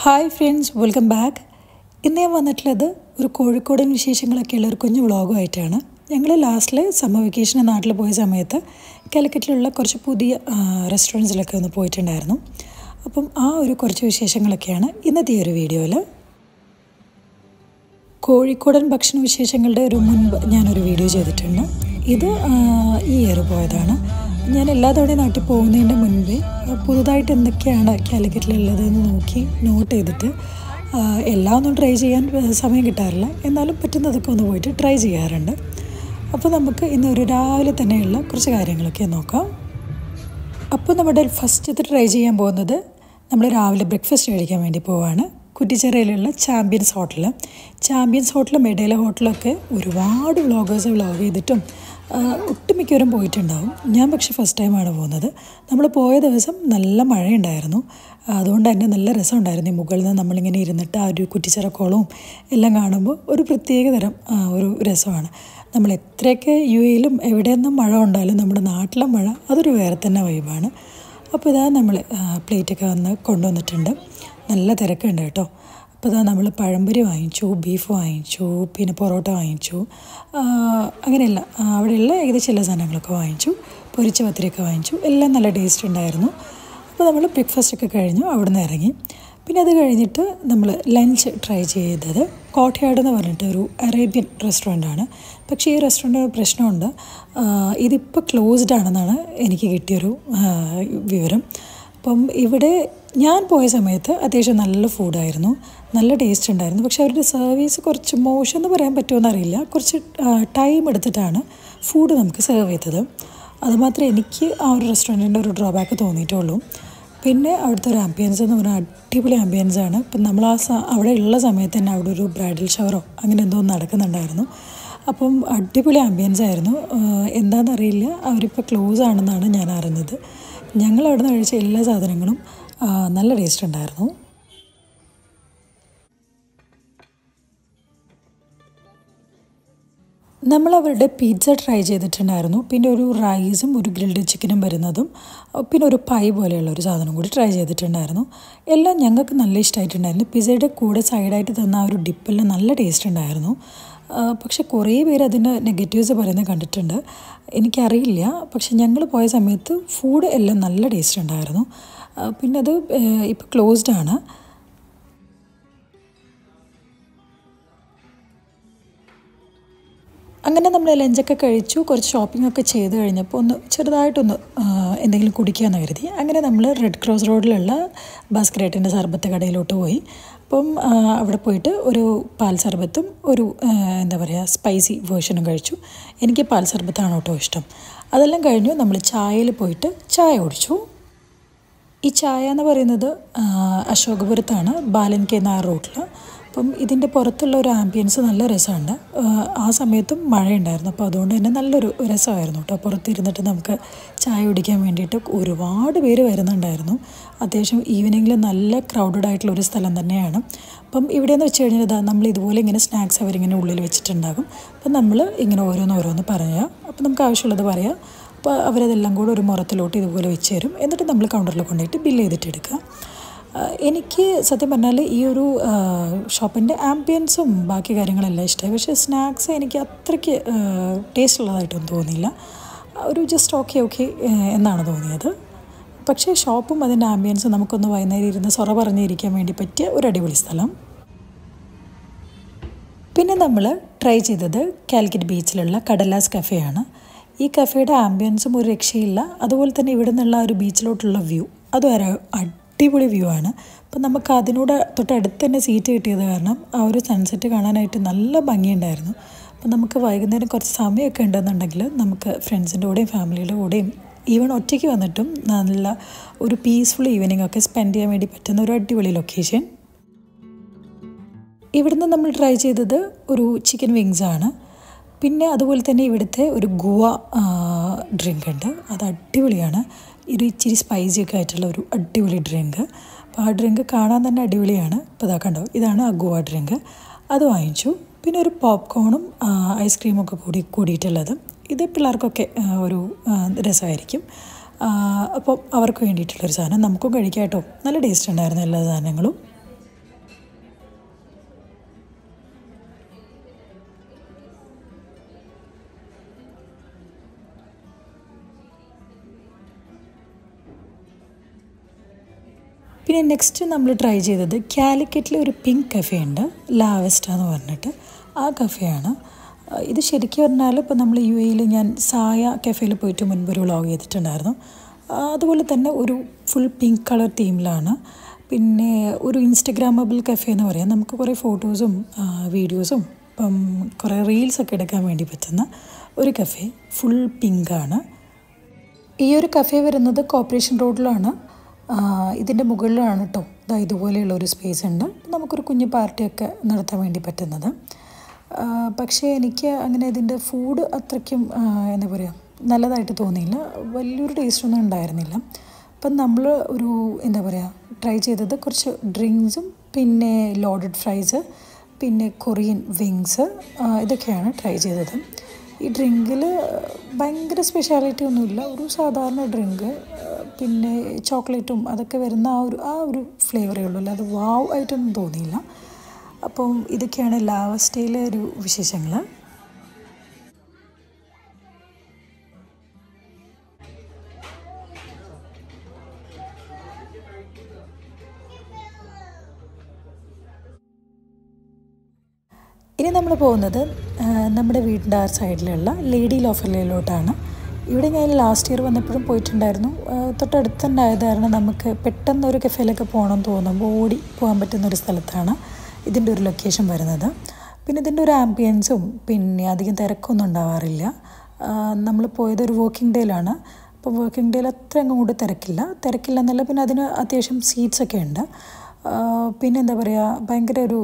Hi friends welcome back ഇന്ന് ഞാൻ വന്നിട്ടുള്ളത് ഒരു കോഴിക്കോടൻ വിശേഷങ്ങളൊക്കെ ഉള്ള ഒരു കുഞ്ഞു വ്ളോഗുമായിട്ടാണ്. ഞങ്ങൾ ലാസ്റ്റിൽ സമ്മർ വെക്കേഷന് നാട്ടിൽ പോയ സമയത്ത് കാലിക്കറ്റിലുള്ള കുറച്ച് പുതിയ റെസ്റ്റോറന്റ്സിലൊക്കെ ഒന്ന് പോയിട്ടുണ്ടായിരുന്നു. അപ്പം ആ ഒരു കുറച്ച് വിശേഷങ്ങളൊക്കെയാണ് ഇന്നത്തെ ഈ ഒരു വീഡിയോയിൽ കോഴിക്കോടൻ ഭക്ഷണ വിശേഷങ്ങളുടെ ഒരു മുൻപ് ഞാനൊരു വീഡിയോ ചെയ്തിട്ടുണ്ട്. ഇത് ഈ ഇയർ പോയതാണ്. ഞാൻ എല്ലാ തവണയും നാട്ടിൽ പോകുന്നതിന്റെ മുൻപേ പുതുതായിട്ട് എന്തൊക്കെയാണ് കാലിക്കറ്റിലുള്ളത് എന്ന് നോക്കി നോട്ട് ചെയ്തിട്ട് എല്ലാം ഒന്നും ട്രൈ ചെയ്യാൻ സമയം കിട്ടാറില്ല. എന്നാലും പറ്റുന്നതൊക്കെ ഒന്ന് പോയിട്ട് ട്രൈ ചെയ്യാറുണ്ട്. അപ്പോൾ നമുക്ക് ഇന്ന് ഒരു രാവിലെ തന്നെയുള്ള കുറച്ച് കാര്യങ്ങളൊക്കെ നോക്കാം. അപ്പോൾ നമ്മുടെ ഫസ്റ്റത്തെ ട്രൈ ചെയ്യാൻ പോകുന്നത് നമ്മൾ രാവിലെ ബ്രേക്ക്ഫാസ്റ്റ് കഴിക്കാൻ വേണ്ടി പോവാണ്. കുറ്റിച്ചിറയിലുള്ള ചാമ്പ്യൻസ് ഹോട്ടൽ ചാമ്പ്യൻസ് ഹോട്ടലും മെഡേല ഹോട്ടലൊക്കെ ഒരുപാട് വ്ളോഗേഴ്സ് വ്ളോഗ് ചെയ്തിട്ടും ഒട്ടുമിക്കവരും പോയിട്ടുണ്ടാവും. ഞാൻ പക്ഷെ ഫസ്റ്റ് ടൈമാണ് പോകുന്നത്. നമ്മൾ പോയ ദിവസം നല്ല മഴയുണ്ടായിരുന്നു. അതുകൊണ്ട് തന്നെ നല്ല രസമുണ്ടായിരുന്നു. ഈ മുകളിൽ നിന്ന് നമ്മളിങ്ങനെ ഇരുന്നിട്ട് ആ ഒരു കുറ്റിച്ചിറക്കോളവും എല്ലാം കാണുമ്പോൾ ഒരു പ്രത്യേക തരം ഒരു രസമാണ്. നമ്മൾ എത്രയൊക്കെ യു എയിലും എവിടെയൊന്നും മഴ ഉണ്ടായാലും നമ്മുടെ നാട്ടിലെ മഴ അതൊരു വേറെ തന്നെ വൈബാണ് അപ്പോൾ ഇതാ നമ്മൾ പ്ലേറ്റൊക്കെ വന്ന് കൊണ്ടുവന്നിട്ടുണ്ട്. നല്ല തിരക്കുണ്ട് കേട്ടോ. അപ്പോൾ ഇതാ നമ്മൾ പഴംപൊരി വാങ്ങിച്ചു ബീഫ് വാങ്ങിച്ചു പിന്നെ പൊറോട്ട വാങ്ങിച്ചു. അങ്ങനെയല്ല അവിടെയുള്ള ഏകദേശം എല്ലാ സാധനങ്ങളൊക്കെ വാങ്ങിച്ചു പൊരിച്ച പത്തിരിയൊക്കെ വാങ്ങിച്ചു എല്ലാം നല്ല ടേസ്റ്റ് ഉണ്ടായിരുന്നു. അപ്പോൾ നമ്മൾ ബ്രേക്ക്ഫാസ്റ്റ് ഒക്കെ കഴിഞ്ഞു അവിടെ നിന്ന് ഇറങ്ങി. പിന്നെ അത് കഴിഞ്ഞിട്ട് നമ്മൾ ലഞ്ച് ട്രൈ ചെയ്തത് കോട്ടയാട് എന്ന് പറഞ്ഞിട്ട് ഒരു അറേബ്യൻ റെസ്റ്റോറന്റ് ആണ്. പക്ഷേ ഈ റെസ്റ്റോറന്റ് പ്രശ്നമുണ്ട്. ഇതിപ്പോൾ ക്ലോസ്ഡ് ആണെന്നാണ് എനിക്ക് കിട്ടിയൊരു വിവരം. അപ്പം ഇവിടെ ഞാൻ പോയ സമയത്ത് അത്യാവശ്യം നല്ല ഫുഡായിരുന്നു നല്ല ടേസ്റ്റ് ഉണ്ടായിരുന്നു. പക്ഷെ അവരുടെ സർവീസ് കുറച്ച് മോശം എന്ന് പറയാൻ പറ്റുമോ അറിയില്ല കുറച്ച് ടൈം എടുത്തിട്ടാണ് ഫുഡ് നമുക്ക് സെർവ് ചെയ്തത്. അതുമാത്രമേ എനിക്ക് ആ ഒരു റെസ്റ്റോറന്റിന്റെ ഒരു ഡ്രോബാക്ക് തോന്നിയിട്ടുള്ളൂ. പിന്നെ അവിടുത്തെ ഒരു ആംബിയൻസ് എന്ന് പറഞ്ഞാൽ അടിപൊളി ആംബിയൻസ് ആണ്. ഇപ്പം നമ്മൾ ആ അവിടെ ഉള്ള സമയത്ത് തന്നെ അവിടെ ഒരു ബ്രൈഡൽ ഷവറോ അങ്ങനെ എന്തോ നടക്കുന്നുണ്ടായിരുന്നു. അപ്പം അടിപൊളി ആംബിയൻസ് ആയിരുന്നു. എന്താണെന്ന് എന്താണെന്നറിയില്ല അവരിപ്പോൾ ക്ലോസ് ആണെന്നാണ് ഞാൻ അറിഞ്ഞത്. ഞങ്ങൾ അവിടെ നിന്ന് കഴിച്ച എല്ലാ സാധനങ്ങളും നല്ല ടേസ്റ്റ് ഉണ്ടായിരുന്നു. നമ്മൾ അവരുടെ പിസ്സ ട്രൈ ചെയ്തിട്ടുണ്ടായിരുന്നു. പിന്നെ ഒരു റൈസും ഒരു ഗ്രിൽഡ് ചിക്കനും വരുന്നതും പിന്നെ ഒരു പൈ പോലെയുള്ള ഒരു സാധനം കൂടി ട്രൈ ചെയ്തിട്ടുണ്ടായിരുന്നു. എല്ലാം ഞങ്ങൾക്ക് നല്ല ഇഷ്ടമായിട്ടുണ്ടായിരുന്നു പിസ്സയുടെ കൂടെ സൈഡായിട്ട് തന്ന ആ ഒരു ഡിപ്പെല്ലാം നല്ല ടേസ്റ്റ് ഉണ്ടായിരുന്നു. പക്ഷെ കുറേ പേര് അതിന് നെഗറ്റീവ്സ് പറയുന്നത് കണ്ടിട്ടുണ്ട്. എനിക്കറിയില്ല. പക്ഷെ ഞങ്ങൾ പോയ സമയത്ത് ഫുഡ് എല്ലാം നല്ല ടേസ്റ്റ് ഉണ്ടായിരുന്നു. പിന്നെ അത് ഇപ്പോൾ ക്ലോസ്ഡ് ആണ്. അങ്ങനെ നമ്മൾ ലഞ്ചൊക്കെ കഴിച്ചു കുറച്ച് ഷോപ്പിംഗ് ഒക്കെ ചെയ്ത് കഴിഞ്ഞപ്പോൾ ഒന്ന് ചെറുതായിട്ടൊന്ന് എന്തെങ്കിലും കുടിക്കാമെന്ന് കരുതി. അങ്ങനെ നമ്മൾ റെഡ് ക്രോസ് റോഡിലുള്ള ബാസ്ക്രേറ്റിന്റെ സർബത്ത് കടയിലോട്ട് പോയി. അപ്പം അവിടെ പോയിട്ട് ഒരു പാൽ സർബത്തും ഒരു എന്താ പറയുക സ്പൈസി വേർഷനും കഴിച്ചു. എനിക്ക് പാൽ സർബത്താണ് കേട്ടോ ഇഷ്ടം. അതെല്ലാം കഴിഞ്ഞു നമ്മൾ ചായയിൽ പോയിട്ട് ചായ കുടിച്ചു. ഈ ചായ എന്ന് പറയുന്നത് അശോകപുരത്താണ് ബാലൻ കെ നായർ റൂട്ടിൽ അപ്പം ഇതിന്റെ പുറത്തുള്ള ഒരു ആംബിയൻസ് നല്ല രസമുണ്ട്. ആ, സമയത്തും മഴയുണ്ടായിരുന്നു. അപ്പോൾ അതുകൊണ്ട് തന്നെ നല്ലൊരു രസമായിരുന്നു കേട്ടോ. പുറത്തിരുന്നിട്ട് നമുക്ക് ചായ കുടിക്കാൻ വേണ്ടിയിട്ട് ഒരുപാട് പേര് വരുന്നുണ്ടായിരുന്നു. അത്യാവശ്യം ഈവനിങ്ങിൽ നല്ല ക്രൗഡഡ് ആയിട്ടുള്ള ഒരു സ്ഥലം തന്നെയാണ്. അപ്പം ഇവിടെയെന്ന് വെച്ച് കഴിഞ്ഞാൽ ഇതാ നമ്മൾ ഇതുപോലെ ഇങ്ങനെ സ്നാക്സ് അവരിങ്ങനെ ഉള്ളിൽ വെച്ചിട്ടുണ്ടാകും. അപ്പം നമ്മൾ ഇങ്ങനെ ഓരോന്ന് ഓരോന്ന് പറയാം. അപ്പം നമുക്ക് ആവശ്യമുള്ളത് പറയാം. അപ്പോൾ അവരതെല്ലാം കൂടെ ഒരു മുറത്തിലോട്ട് ഇതുപോലെ വെച്ച് തരും. എന്നിട്ട് നമ്മൾ കൗണ്ടറിൽ കൊണ്ടുപോയിട്ട് ബില്ല് ചെയ്തിട്ട് എടുക്കുക. എനിക്ക് സത്യം പറഞ്ഞാൽ ഈ ഒരു ഷോപ്പിന്റെ ആംബിയൻസും ബാക്കി കാര്യങ്ങളെല്ലാം ഇഷ്ടമായി പക്ഷേ സ്നാക്സ് എനിക്ക് അത്രയ്ക്ക് ടേസ്റ്റ് ഉള്ളതായിട്ടൊന്നും തോന്നിയില്ല. ഒരു ജസ്റ്റ് ഓക്കെ ഓക്കെ എന്നാണ് തോന്നിയത്. പക്ഷേ ഷോപ്പും അതിന്റെ ആംബിയൻസും നമുക്കൊന്ന് വൈകുന്നേരം ഇരുന്ന് സൊറ പറഞ്ഞിരിക്കാൻ വേണ്ടി പറ്റിയ ഒരു അടിപൊളി സ്ഥലം. പിന്നെ നമ്മൾ ട്രൈ ചെയ്തത് കാലിക്കറ്റ് ബീച്ചിലുള്ള കടലാസ് കഫേയാണ് ഈ കഫേയുടെ ആംബിയൻസും ഒരു രക്ഷയില്ല. അതുപോലെ തന്നെ ഇവിടെ നിന്നുള്ള ഒരു ബീച്ചിലോട്ടുള്ള വ്യൂ അതും അടിപൊളി വ്യൂ ആണ്. അപ്പം നമുക്ക് അതിനോട് തൊട്ടടുത്ത് തന്നെ സീറ്റ് കിട്ടിയത് കാരണം ആ ഒരു സൺസെറ്റ് കാണാനായിട്ട് നല്ല ഭംഗിയുണ്ടായിരുന്നു. അപ്പം നമുക്ക് വൈകുന്നേരം കുറച്ച് സമയമൊക്കെ ഉണ്ടെന്നുണ്ടെങ്കിൽ നമുക്ക് ഫ്രണ്ട്സിന്റെ കൂടെയും ഫാമിലിയുടെ കൂടെയും ഈവൻ ഒറ്റയ്ക്ക് വന്നിട്ടും നല്ല ഒരു പീസ്ഫുൾ ഈവനിങ് ഒക്കെ സ്പെൻഡ് ചെയ്യാൻ വേണ്ടി പറ്റുന്ന ഒരു അടിപൊളി ലൊക്കേഷൻ ഇവിടുന്ന് നമ്മൾ ട്രൈ ചെയ്തത് ഒരു ചിക്കൻ വിങ്സ് ആണ്. പിന്നെ അതുപോലെ തന്നെ ഇവിടുത്തെ ഒരു ഗുവ ഡ്രിങ്ക് ഉണ്ട്. അത് അടിപൊളിയാണ്. ഇത് ഇച്ചിരി സ്പൈസി ഒക്കെ ആയിട്ടുള്ള ഒരു അടിപൊളി ഡ്രിങ്ക് അപ്പോൾ ആ ഡ്രിങ്ക് കാണാൻ തന്നെ അടിപൊളിയാണ്. ഇപ്പോൾ ഇതാ കണ്ടോ ഇതാണ് അഗുവ ഗുവ ഡ്രിങ്ക് അത് വാങ്ങിച്ചു. പിന്നെ ഒരു പോപ്കോണും ഐസ്ക്രീമും ഒക്കെ കൂടി കൂടിയിട്ടുള്ളത്. ഇത് പിള്ളേർക്കൊക്കെ ഒരു രസമായിരിക്കും. അപ്പം അവർക്ക് വേണ്ടിയിട്ടുള്ളൊരു സാധനം. നമുക്കും കഴിക്കാം കേട്ടോ. നല്ല ടേസ്റ്റ് ഉണ്ടായിരുന്നു എല്ലാ സാധനങ്ങളും. പിന്നെ നെക്സ്റ്റ് നമ്മൾ ട്രൈ ചെയ്തത് കാലിക്കറ്റിലെ ഒരു പിങ്ക് കഫേ ഉണ്ട് ലാവെസ്റ്റ എന്ന് പറഞ്ഞിട്ട്. ആ കഫേയാണ് ഇത് ശരിക്കും പറഞ്ഞാൽ ഇപ്പോൾ നമ്മൾ യു എയിൽ ഞാൻ സായ കഫേയിൽ പോയിട്ട് മുൻപ് ഒരു വ്ളോഗ് ചെയ്തിട്ടുണ്ടായിരുന്നു. അതുപോലെ തന്നെ ഒരു ഫുൾ പിങ്ക് കളർ തീമിലാണ് പിന്നെ ഒരു ഇൻസ്റ്റഗ്രാമബിൾ കഫേ എന്ന് പറയാം. നമുക്ക് കുറേ ഫോട്ടോസും വീഡിയോസും ഇപ്പം കുറേ റീൽസൊക്കെ എടുക്കാൻ വേണ്ടി പറ്റുന്ന ഒരു കഫേ ഫുൾ പിങ്കാണ് ഈ ഒരു കഫേ വരുന്നത് കോർപ്പറേഷൻ റോഡിലാണ് ഇതിന്റെ മുകളിലാണ് കേട്ടോ ഇതാ ഇതുപോലെയുള്ള ഒരു സ്പേസ് ഉണ്ട്. നമുക്കൊരു കുഞ്ഞു പാർട്ടിയൊക്കെ നടത്താൻ വേണ്ടി പറ്റുന്നത്. പക്ഷേ എനിക്ക് അങ്ങനെ ഇതിന്റെ ഫുഡ് അത്രയ്ക്കും എന്താ പറയുക നല്ലതായിട്ട് തോന്നിയില്ല. വലിയൊരു ടേസ്റ്റൊന്നും ഉണ്ടായിരുന്നില്ല. അപ്പം നമ്മൾ ഒരു എന്താ പറയുക ട്രൈ ചെയ്തത് കുറച്ച് ഡ്രിങ്ക്സും പിന്നെ ലോഡഡ് ഫ്രൈസ് പിന്നെ കൊറിയൻ വിങ്സ് ഇതൊക്കെയാണ് ട്രൈ ചെയ്തത്. ഈ ഡ്രിങ്കിൽ ഭയങ്കര സ്പെഷ്യാലിറ്റി ഒന്നുമില്ല. ഒരു സാധാരണ ഡ്രിങ്ക് പിന്നെ ചോക്ലേറ്റും അതൊക്കെ വരുന്ന ആ ഒരു ആ ഒരു ഫ്ലേവറേ ഉള്ളൂ. അല്ലാതെ വാവ് ആയിട്ടൊന്നും തോന്നിയില്ല. അപ്പം ഇതൊക്കെയാണ് ലാവസ്റ്റയിലെ ഒരു വിശേഷങ്ങൾ. ഇനി നമ്മൾ പോകുന്നത് നമ്മുടെ വീടിന്റെ ആ സൈഡിലുള്ള ലേഡി ലോഫർലയിലോട്ടാണ് ഇവിടെ ഞാൻ ലാസ്റ്റ് ഇയർ വന്നപ്പോഴും പോയിട്ടുണ്ടായിരുന്നു. തൊട്ടടുത്തുണ്ടായത് കാരണം നമുക്ക് പെട്ടെന്ന് ഒരു കഫേയിലൊക്കെ പോകണം തോന്നുമ്പോൾ ഓടി പോകാൻ പറ്റുന്ന ഒരു സ്ഥലത്താണ് ഇതിന്റെ ഒരു ലൊക്കേഷൻ വരുന്നത്. പിന്നെ ഇതിന്റെ ഒരു ആംബിയൻസും പിന്നെ അധികം തിരക്കൊന്നും ഉണ്ടാവാറില്ല. നമ്മൾ പോയത് ഒരു വർക്കിംഗ് ഡേയിലാണ് അപ്പോൾ വർക്കിംഗ് ഡേയിൽ അത്ര അങ്ങോട്ട് തിരക്കില്ല. തിരക്കില്ല എന്നല്ല പിന്നെ അതിന് അത്യാവശ്യം സീറ്റ്സ് ഒക്കെ ഉണ്ട്. പിന്നെ എന്താ പറയുക ഭയങ്കര ഒരു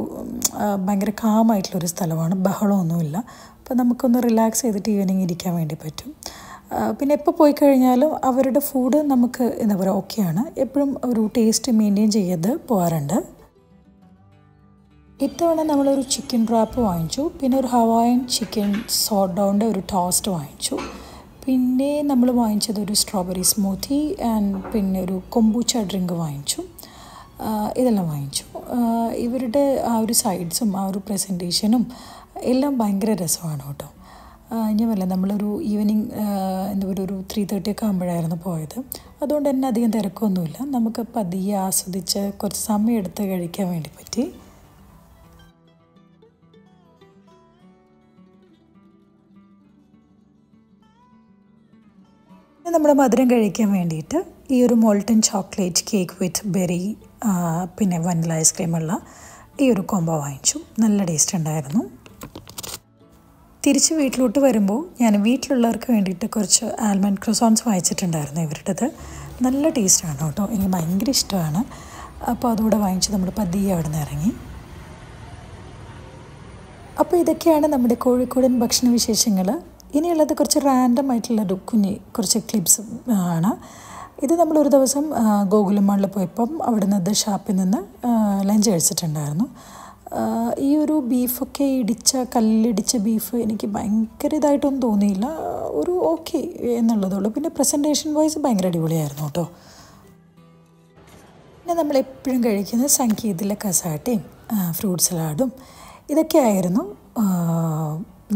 ഭയങ്കര കാമായിട്ടുള്ളൊരു സ്ഥലമാണ്. ബഹളമൊന്നുമില്ല. അപ്പോൾ നമുക്കൊന്ന് റിലാക്സ് ചെയ്തിട്ട് ഈവനിങ് ഇരിക്കാൻ വേണ്ടി പറ്റും. പിന്നെ എപ്പോൾ പോയി കഴിഞ്ഞാലും അവരുടെ ഫുഡ് നമുക്ക് എന്താ പറയുക ഓക്കെയാണ് എപ്പോഴും ഒരു ടേസ്റ്റ് മെയിന്റെയിൻ ചെയ്ത് പോകാറുണ്ട് ഇത്തവണ നമ്മളൊരു ചിക്കൻ റാപ്പ് വാങ്ങിച്ചു. പിന്നെ ഒരു ഹവായൻ ചിക്കൻ സോട്ട് ഡൗണിന്റെ ഒരു ടോസ്റ്റ് വാങ്ങിച്ചു. പിന്നെ നമ്മൾ വാങ്ങിച്ചത് ഒരു സ്ട്രോബെറി സ്മൂത്തി ആൻഡ് പിന്നെ ഒരു കൊമ്പൂച്ച ഡ്രിങ്ക് വാങ്ങിച്ചു. ഇതെല്ലാം വാങ്ങിച്ചു. ഇവരുടെ ആ ഒരു സൈഡ്സും ആ ഒരു പ്രസന്റേഷനും എല്ലാം ഭയങ്കര രസമാണ് കേട്ടോ. ഞാൻ പറയില്ല നമ്മളൊരു ഈവനിങ് എന്താ പറയുക ഒരു ത്രീ തേർട്ടി ഒക്കെ ആകുമ്പോഴായിരുന്നു പോയത്. അതുകൊണ്ട് തന്നെ അധികം തിരക്കൊന്നുമില്ല. നമുക്ക് പതിയെ ആസ്വദിച്ച് കുറച്ച് സമയം എടുത്ത് കഴിക്കാൻ വേണ്ടി പറ്റി. നമ്മുടെ മധുരം കഴിക്കാൻ വേണ്ടിയിട്ട് ഈ ഒരു molten chocolate cake with berry പിന്നെ വനില ഐസ്ക്രീമുള്ള ഈ ഒരു കോംബോ വാങ്ങിച്ചു. നല്ല ടേസ്റ്റ് ഉണ്ടായിരുന്നു. തിരിച്ച് വീട്ടിലോട്ട് വരുമ്പോൾ ഞാൻ വീട്ടിലുള്ളവർക്ക് വേണ്ടിയിട്ട് കുറച്ച് ആൽമണ്ട് ക്രോസോൺസ് വാങ്ങിച്ചിട്ടുണ്ടായിരുന്നു ഇവരുടേത്. നല്ല ടേസ്റ്റാണ് കേട്ടോ. എനിക്ക് ഭയങ്കര ഇഷ്ടമാണ്. അപ്പോൾ അതുകൂടെ വാങ്ങിച്ച് നമ്മൾ പതിയെ അവിടെ നിന്ന് ഇറങ്ങി. അപ്പോൾ ഇതൊക്കെയാണ് നമ്മുടെ കോഴിക്കോടൻ ഭക്ഷണ വിശേഷങ്ങൾ. ഇനിയുള്ളത് കുറച്ച് റാൻഡം ആയിട്ടുള്ളൊരു കുഞ്ഞ് കുറച്ച് ക്ലിപ്സ് ആണ്. ഇത് നമ്മൾ ഒരു ദിവസം ഗോകുലമാളിൽ പോയപ്പം അവിടെ നിന്ന് ഷാപ്പിൽ നിന്ന് ലഞ്ച് കഴിച്ചിട്ടുണ്ടായിരുന്നു. ഈ ഒരു ബീഫൊക്കെ ഇടിച്ച കല്ലിടിച്ച ബീഫ് എനിക്ക് ഭയങ്കര ഇതായിട്ടൊന്നും തോന്നിയില്ല. ഒരു ഓക്കെ എന്നുള്ളതുള്ളൂ പിന്നെ പ്രസന്റേഷൻ വൈസ് ഭയങ്കര അടിപൊളിയായിരുന്നു കേട്ടോ. പിന്നെ നമ്മൾ എപ്പോഴും കഴിക്കുന്ന സംഗീതിലെ കസാട്ടയും ഫ്രൂട്ട് സലാഡും ഇതൊക്കെയായിരുന്നു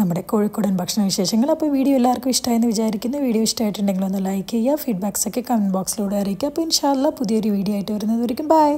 നമ്മുടെ കോഴിക്കോടൻ ഭക്ഷണ വിശേഷങ്ങൾ. അപ്പോൾ വീഡിയോ എല്ലാവർക്കും ഇഷ്ടമായെന്ന് വിചാരിക്കുന്നു. വീഡിയോ ഇഷ്ടമായിട്ടുണ്ടെങ്കിൽ ഒന്ന് ലൈക്ക് ചെയ്യുക ഫീഡ്ബാക്സൊക്കെ കമന്റ് ബോക്സിലൂടെ അറിയിക്കുക. അപ്പോൾ ഇൻഷാല്ല പുതിയൊരു വീഡിയോ ആയിട്ട് വരുന്നതായിരിക്കും ബൈ